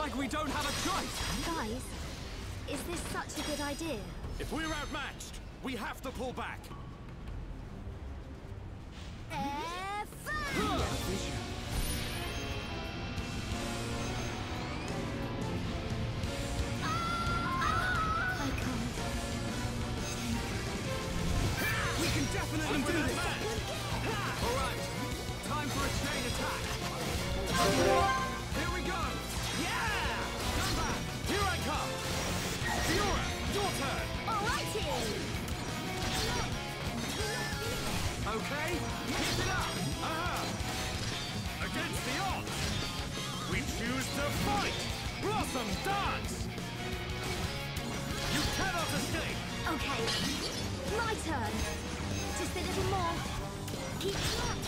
like we don't have a choice! Guys, is this such a good idea? If we're outmatched, we have to pull back. Air fire! Ah! We can definitely do this! Alright, time for a chain attack! Okay, keep it up! Aha! Against the odds! We choose to fight! Blossom dance! You cannot escape! Okay, my turn. Just a little more. Keep track.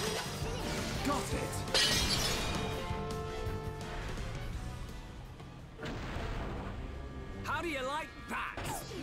We're not finished. Got it! How do you like that? We were amazing.